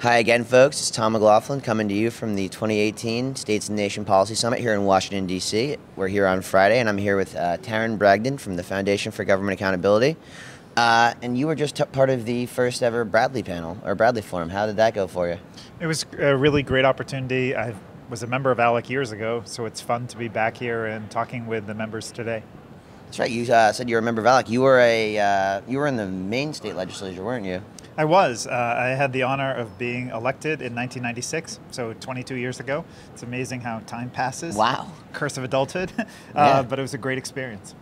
Hi again, folks. It's Tom McLaughlin coming to you from the 2018 States and Nation Policy Summit here in Washington, D.C. We're here on Friday, and I'm here with uh, Tarren Bragdon from the Foundation for Government Accountability. Uh, and you were just part of the first ever Bradley panel, or Bradley Forum. How did that go for you? It was a really great opportunity. I was a member of ALEC years ago, so it's fun to be back here and talking with the members today. That's right. You uh, said you were a member of ALEC. You were a uh, you were in the Maine state legislature, weren't you? I was. Uh, I had the honor of being elected in 1996, so 22 years ago. It's amazing how time passes. Wow. Curse of adulthood. Yeah. uh, but it was a great experience.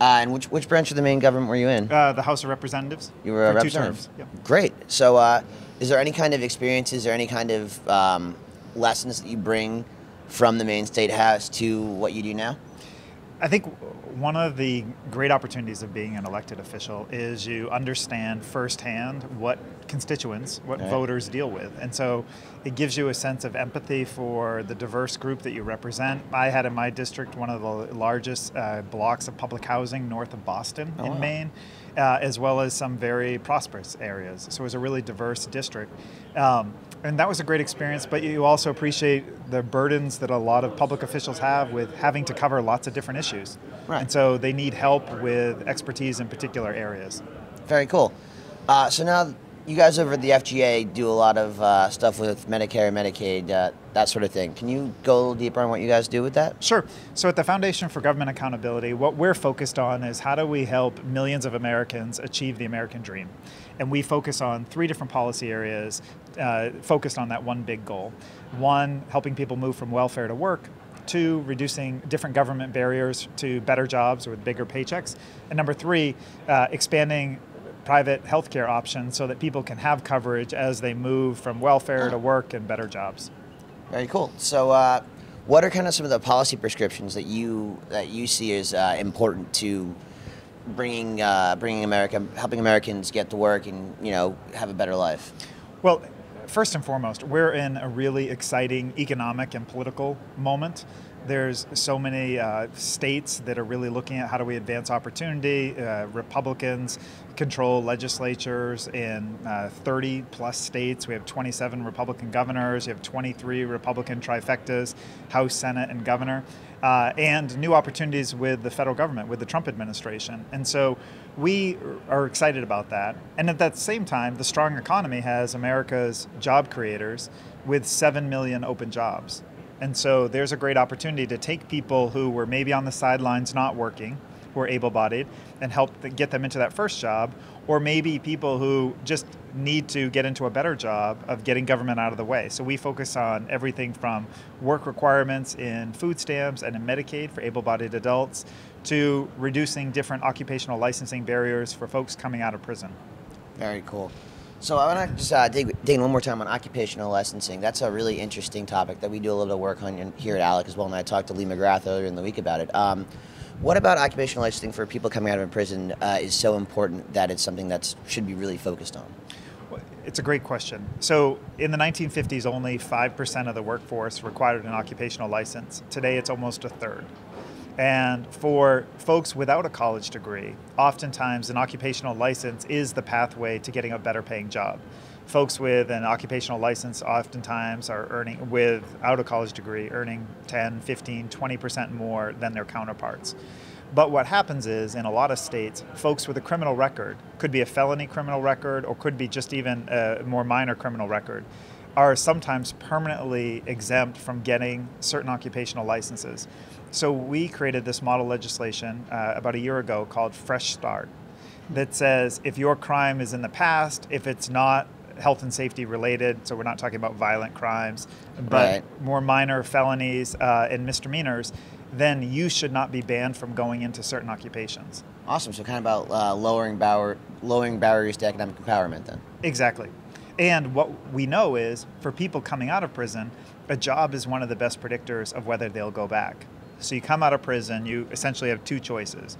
Uh, and which which branch of the Maine government were you in? Uh, the House of Representatives. You were a representative. terms. Yep. Great. So, uh, is there any kind of experiences or any kind of um, lessons that you bring from the Maine State House to what you do now? I think one of the great opportunities of being an elected official is you understand firsthand what constituents, what Right. voters deal with. And so it gives you a sense of empathy for the diverse group that you represent. I had in my district one of the largest uh, blocks of public housing north of Boston Oh, in wow. Maine. Uh, as well as some very prosperous areas. So it was a really diverse district. Um, and that was a great experience, but you also appreciate the burdens that a lot of public officials have with having to cover lots of different issues. Right. And so they need help with expertise in particular areas. Very cool. Uh, so now you guys over at the FGA do a lot of uh, stuff with Medicare, Medicaid, uh, that sort of thing. Can you go deeper on what you guys do with that? Sure. So at the Foundation for Government Accountability, what we're focused on is how do we help millions of Americans achieve the American dream? And we focus on three different policy areas uh, focused on that one big goal. One, helping people move from welfare to work. Two, reducing different government barriers to better jobs or with bigger paychecks. And number three, uh, expanding private healthcare options so that people can have coverage as they move from welfare to work and better jobs. Very cool. So, uh, what are kind of some of the policy prescriptions that you that you see as uh, important to bringing uh, bringing America, helping Americans get to work and you know have a better life? Well, first and foremost, we're in a really exciting economic and political moment. There's so many uh, states that are really looking at how do we advance opportunity. Uh, Republicans control legislatures in uh, 30 plus states. We have 27 Republican governors. You have 23 Republican trifectas, House, Senate, and governor. Uh, and new opportunities with the federal government, with the Trump administration. And so we are excited about that. And at that same time, the strong economy has America's job creators with 7 million open jobs. And so there's a great opportunity to take people who were maybe on the sidelines not working, who are able bodied, and help get them into that first job, or maybe people who just need to get into a better job of getting government out of the way. So we focus on everything from work requirements in food stamps and in Medicaid for able bodied adults to reducing different occupational licensing barriers for folks coming out of prison. Very cool. So I want to just uh, dig, dig one more time on occupational licensing. That's a really interesting topic that we do a little bit of work on here at ALEC as well, and I talked to Lee McGrath earlier in the week about it. Um, what about occupational licensing for people coming out of prison uh, is so important that it's something that should be really focused on? It's a great question. So, in the 1950s, only 5% of the workforce required an occupational license. Today, it's almost a third. And for folks without a college degree, oftentimes an occupational license is the pathway to getting a better paying job. Folks with an occupational license oftentimes are earning, without a college degree, earning 10, 15, 20% more than their counterparts. But what happens is, in a lot of states, folks with a criminal record, could be a felony criminal record or could be just even a more minor criminal record, are sometimes permanently exempt from getting certain occupational licenses. So we created this model legislation uh, about a year ago called Fresh Start that says if your crime is in the past, if it's not health and safety related, so we're not talking about violent crimes, but Right. more minor felonies uh, and misdemeanors, then you should not be banned from going into certain occupations. Awesome. So kind of about uh, lowering, bar- lowering barriers to economic empowerment then. Exactly. And what we know is for people coming out of prison, a job is one of the best predictors of whether they'll go back. So you come out of prison, you essentially have two choices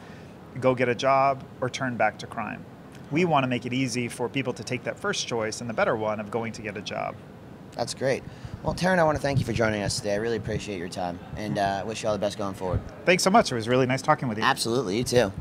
go get a job or turn back to crime. We want to make it easy for people to take that first choice and the better one of going to get a job. That's great. Well, Tarren, I want to thank you for joining us today. I really appreciate your time and uh, wish you all the best going forward. Thanks so much. It was really nice talking with you. Absolutely. You too.